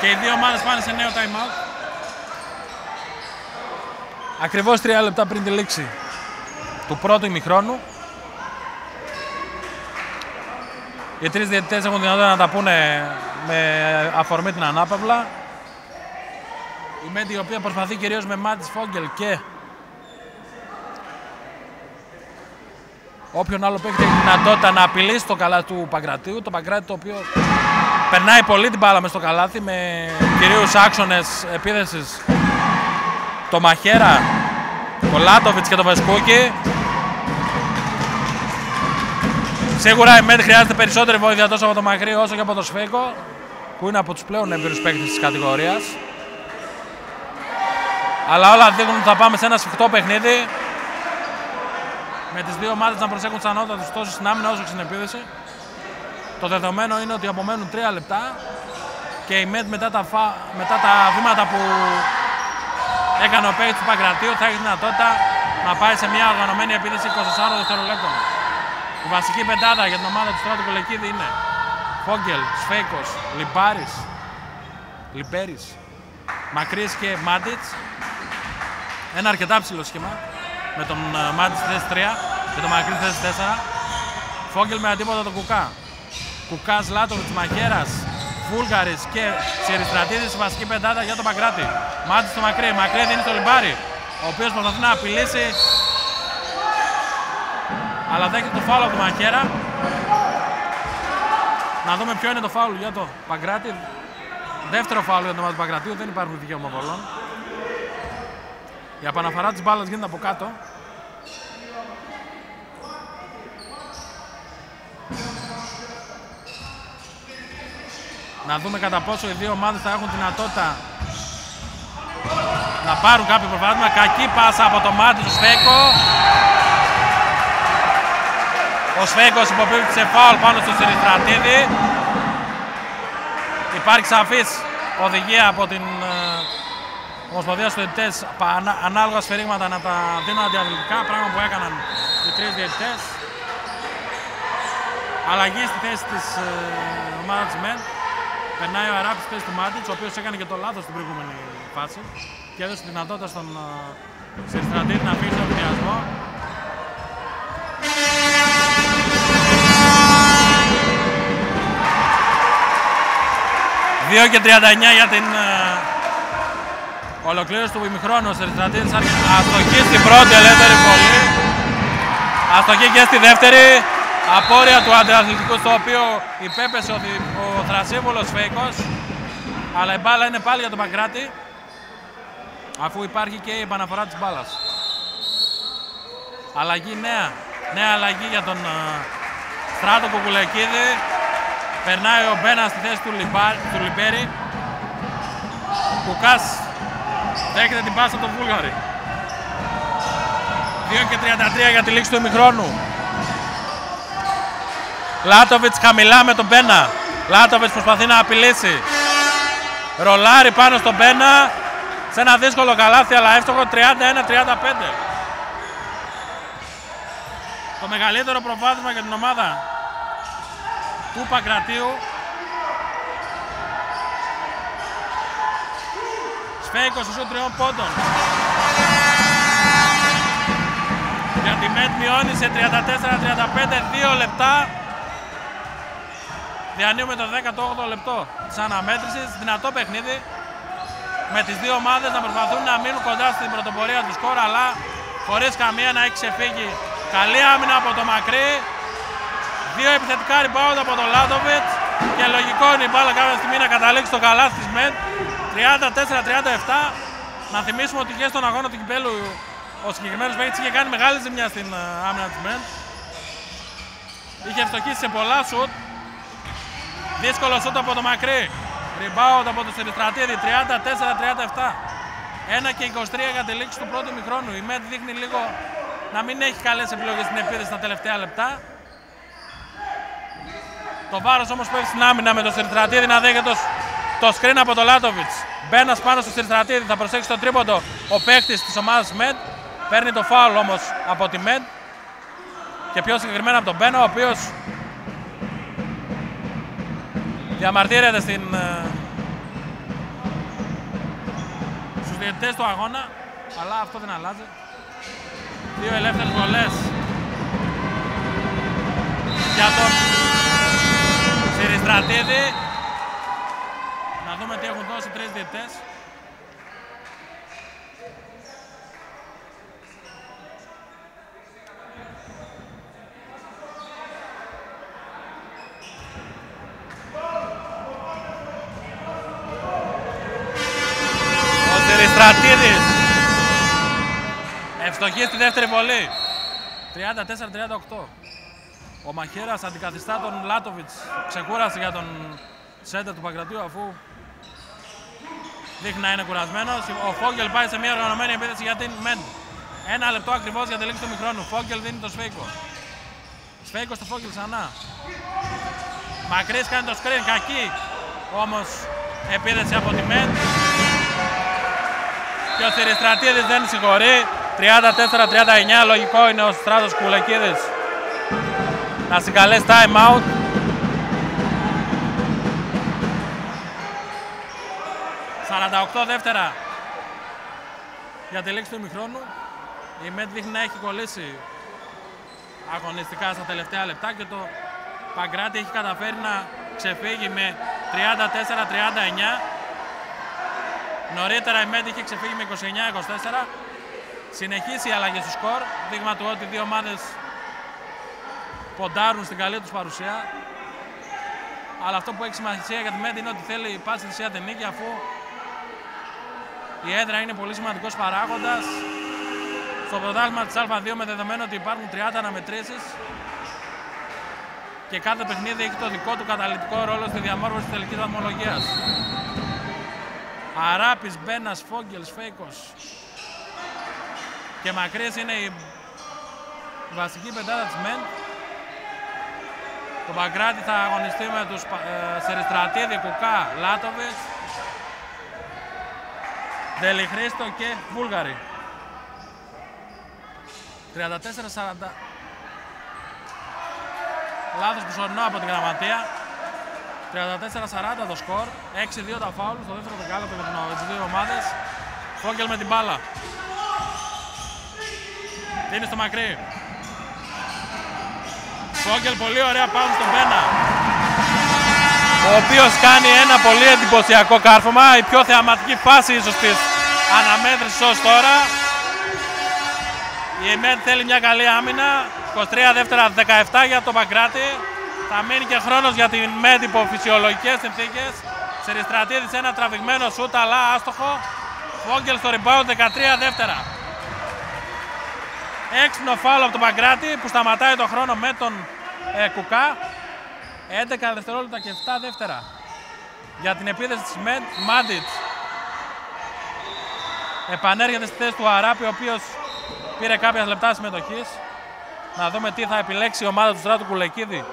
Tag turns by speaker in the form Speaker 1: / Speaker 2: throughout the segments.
Speaker 1: Και οι δύο ομάδες πάνε σε νέο time out. Ακριβώς τρία λεπτά πριν τη λήξη του πρώτου ημιχρόνου. Οι τρεις διαιτητές έχουν δυνατότητα να τα πούνε με αφορμή την ανάπαυλα. Η Μέντι η οποία προσπαθεί κυρίως με Μάτις Φόγγελ και όποιον άλλο που έχει τη δυνατότητα να απειλήσει το καλάθι του Παγκρατίου. Το Παγκράτη το οποίο περνάει πολύ την μπάλα μες στο καλάθι με κυρίως άξονες επίδεσης το Μαχέρα, το Λάτοβιτς και το Βεσκούκι. Σίγουρα η Μέντι χρειάζεται περισσότερη βοήθεια τόσο από το Μακρύ όσο και από το Σφέικο που είναι από τους πλέον εμπειρούς παίκτες της κατηγορίας. Αλλά όλα δείχνουν ότι θα πάμε σε ένα σφιχτό παιχνίδι με τις δύο ομάδες να προσέχουν τις ανώτατους τόσο στην άμυνα όσο και στην επίδεση. Το δεδομένο είναι ότι απομένουν τρία λεπτά και η ΜΕΤ μετά τα, φα... μετά τα βήματα που έκανε ο παίκτης του Παγκρατίου θα έχει δυνατότητα να πάει σε μια οργανωμένη επίδεση 24 δευτερολέπτων. Η βασική πεντάδα για την ομάδα του Στράτου Κολεκίδη είναι Φόγγελ, Σφέικος, Λιπάρης, Λιπέρης, Μακρύς και Μάντιτς. Ένα αρκετά ψηλό σχήμα με τον ε, Μάντιτς στη θέσης 3 και τον Μακρύς στη θέσης 4. Φόγγελ με αντίποτα τον Κουκά. Κουκάς, Λάτοβιτς, Μαχέρας, Βούλγαρης και Σιριστρατίδης η βασική πεντάδα για τον Παγκράτη. Μάντιτς στο Μακρύ, Μακρύ δίνει στο Λιμπάρη, ο οποίος προσπαθεί να απειλήσει αλλά δέχεται το φάουλ από τον Μαχέρα. Να δούμε ποιο είναι το φάουλ για το Παγκράτη. Δεύτερο φάουλ για τον ομάδα του Παγκρατίου, δεν υπάρχουν δικαίωμα βολών. Η επαναφορά της μπάλας γίνεται από κάτω. Να δούμε κατά πόσο οι δύο ομάδες θα έχουν δυνατότητα να πάρουν κάποιο προβάδισμα. Κακή πάσα από το μάτι του Σφέκο. Ο Σφέγκος υποπίπτει σε φάουλ πάνω στο Σιριτρατίδη. Υπάρχει σαφής οδηγία από την ε, Ομοσπονδία στους ανάλογα σφαιρίγματα να τα δίνουν αντιαθλητικά, πράγμα που έκαναν οι τρεις διαιτητές. Αλλαγή στη θέση της ε, ομάδας της ΜΕΝ. Περνάει ο Αράπης στη θέση του Μάτιτς, ο οποίος έκανε και το λάθος στην προηγούμενη φάση και έδωσε τη δυνατότητα στον ε, Σιριτρατίδη να φύγει στον βιασμό. 2 και 39 για την uh, ολοκλήρωση του ημιχρόνου. Ο Σεριστρατίδης αστοχή στην πρώτη ελεύθερη βολή. Αστοχή και στη δεύτερη. Απόρρια του αντιαθλητικού στο οποίο υπέπεσε ο, ο Θρασίβολος Φέικος. Αλλά η μπάλα είναι πάλι για τον Παγκράτη. Αφού υπάρχει και η επαναφορά της μπάλας. Αλλαγή νέα. Νέα αλλαγή για τον uh, Στράτο Κουκουλεκίδη. Περνάει ο Μπένα στη θέση του, Λιμπά, του Λιμπέρι. Κουκάς δέχεται την πάσα του Βούλγαρη. 2 και 33 για τη λήξη του ημιχρόνου. Λάτοβιτς χαμηλά με τον Μπένα. Λάτοβιτς προσπαθεί να απειλήσει. Ρολάρι πάνω στον Μπένα. Σε ένα δύσκολο καλάθι αλλά εύστοχο 31-35. Το μεγαλύτερο προβάδισμα για την ομάδα του Παγκρατίου. Σφέικος στους τριών πόντων. Για τη ΜΕΤ μειώνει σε 34-35, 2 λεπτά. Διανύουμε το 18ο λεπτό της αναμέτρησης. Δυνατό παιχνίδι με τις δύο ομάδες να προσπαθούν να μείνουν κοντά στην πρωτοπορία τους σκορ αλλά χωρίς καμία να έχει ξεφύγει. Καλή άμυνα από το μακρύ. Δύο επιθετικά rebound από τον Λάντοβιτ και λογικό είναι η μπάλα κάποια στιγμή να καταλήξει στο καλάθι της ΜΕΝ. 34-37. Να θυμίσουμε ότι και στον αγώνα του κυπέλου ο συγκεκριμένος παίκτης είχε κάνει μεγάλη ζημιά στην ε, άμυνα της ΜΕΝ. Είχε ευστοχήσει σε πολλά σουτ. Δύσκολο σουτ από το μακρύ. Rebound από το Σεριστρατίδη 34-37. 1 και 23 για τη λήξη του πρώτου μικρόνου. Η ΜΕΤ δείχνει λίγο να μην έχει καλές επιλογές στην επίδεση στα τελευταία λεπτά. Το βάρος όμως πέφτει στην άμυνα με το Σιρτρατίδη να δέχεται το, το screen από το Λάτοβιτς. Μπένα πάνω στο Σιρτρατίδη, θα προσέξει το τρίποντο ο παίκτης της ομάδας ΜΕΝ. Παίρνει το φάουλ όμως από τη ΜΕΝ και πιο συγκεκριμένα από τον Μπένα, ο οποίος διαμαρτύρεται στην... Ε, στους διαιτητές του αγώνα, αλλά αυτό δεν αλλάζει. Δύο ελεύθερες βολές για τον Συριστρατίδη. Να δούμε τι έχουν δώσει τρεις διαιτητές. Ο Συριστρατίδης ευστοχής στη δεύτερη βολή. 34-38. Ο Μαχαίρας αντικαθιστά τον Λάτοβιτς. Ξεκούρασε για τον σέντερ του Παγκρατίου αφού δείχνει να είναι κουρασμένος. Ο Φόγγελ πάει σε μια οργανωμένη επίθεση για την Μέντ. Ένα λεπτό ακριβώς για τη λήξη του μικρόνου. Φόγγελ δίνει το Σφέικο. Σφέικο στο Φόγγελ ξανά. Μακρύς κάνει το screen. Κακή όμως επίθεση από τη Μέντ. Και ο Θηριστρατίδης δεν συγχωρεί. 34-39 λογικό είναι ο Στράτος Κουλεκίδης να συγκαλέσει time out. ...48 δεύτερα για τη λήξη του ημιχρόνου. Η ΜΕΤ δείχνει να έχει κολλήσει αγωνιστικά στα τελευταία λεπτά και το Παγκράτη έχει καταφέρει να ξεφύγει με 34-39. Νωρίτερα η ΜΕΤ είχε ξεφύγει με 29-24. Συνεχίσει η αλλαγή στο σκορ, δείγμα του ότι οι δύο ομάδες ποντάρουν στην καλή τους παρουσία. Αλλά αυτό που έχει σημασία για τη ΜΕΤ είναι ότι θέλει η πάση θυσία την νίκη αφού η έδρα είναι πολύ σημαντικός παράγοντας στο πρωτάθλημα της Α2 με δεδομένο ότι υπάρχουν 30 αναμετρήσεις και κάθε παιχνίδι έχει το δικό του καταλητικό ρόλο στη διαμόρφωση της τελικής βαθμολογίας. Αράπης, Μπένας, Φόγγελς, Φέικος και Μακρύς είναι η βασική πεντάδα της ΜΕΝ. Το Παγκράτη θα αγωνιστεί με τους ε, Σεριστρατίδη, Κουκά, Λάτοβες, Δελιχρίστο και Βούλγαρη. 34-40. Λάθος προσωρινό από την γραμματεία. 34-40 το σκορ. 6-2 τα φάουλ στο δεύτερο δεκάλεπτο για τις δύο ομάδες. Φόγκελ με την μπάλα. Δίνει στο μακρύ. Φόγκελ πολύ ωραία πάνω στον Πένα. Ο οποίος κάνει ένα πολύ εντυπωσιακό κάρφωμα. Η πιο θεαματική φάση ίσως της αναμέτρησης ως τώρα. Η ΕΜΕΝ θέλει μια καλή άμυνα. 23 δεύτερα 17 για το Παγκράτη. Θα μείνει και χρόνος για την ΜΕΔ υπό φυσιολογικές συνθήκες. Σεριστρατίδης ένα τραβηγμένο σούτ αλλά άστοχο. Φόγγελ στο rebound 13 δεύτερα. Έξυπνο φάουλ από τον Παγκράτη που σταματάει το χρόνο με τον ε, Κουκά. 11 δευτερόλεπτα και 7 δεύτερα για την επίθεση της ΜΕΤ. Μάντιτς επανέρχεται στη θέση του Αράπη, ο οποίος πήρε κάποια λεπτά συμμετοχής. Να δούμε τι θα επιλέξει η ομάδα του Στράτου Κουλεκίδη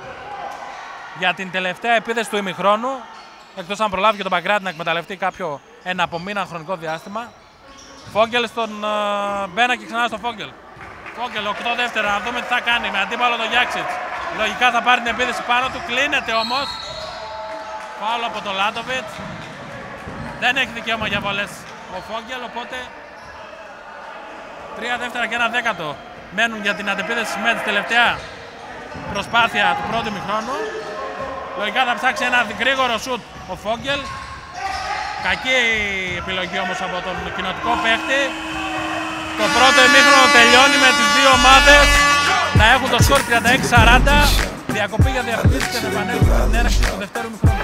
Speaker 1: για την τελευταία επίθεση του ημιχρόνου. Εκτός αν προλάβει και τον Παγκράτη να εκμεταλλευτεί κάποιο ένα από μήνα χρονικό διάστημα. Φόγγελ στον uh, Μπένα και ξανά στο Φόγγελ. Φόγγελ 8 δεύτερα, να δούμε τι θα κάνει με αντίπαλο τον Γιάξιτς. Λογικά θα πάρει την επίθεση πάνω του, κλείνεται όμως. Φάουλο από τον Λάτοβιτς. Δεν έχει δικαίωμα για βολές ο Φόγγελ, οπότε τρία δεύτερα και ένα δέκατο μένουν για την αντεπίθεση με τη τελευταία προσπάθεια του πρώτου μηχρόνου. Λογικά θα ψάξει ένα γρήγορο σουτ ο Φόγγελ. Κακή επιλογή όμως από τον κοινοτικό παίχτη. Το πρώτο ημίχρονο τελειώνει με τις δύο ομάδες να έχουν το σκορ 36-40. Διακοπή για διαφημίσεις και θα επανέλθουμε στην έναρξη του δευτέρου μηχρόνου.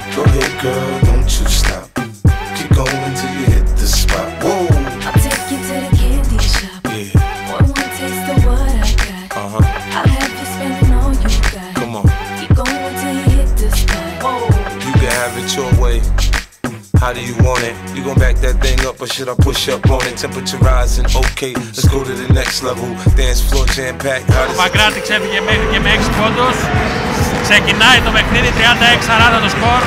Speaker 2: have it your way. How do you want it? You gon' back that thing up or should I push up on it? Temperature rising, okay, let's go to the next level. Dance floor jam packed, how
Speaker 1: Ο
Speaker 2: does
Speaker 1: Παγκράτη ξέφυγε μέχρι και με 6 πόντους. Ξεκινάει το παιχνίδι 36-40 το σκορ.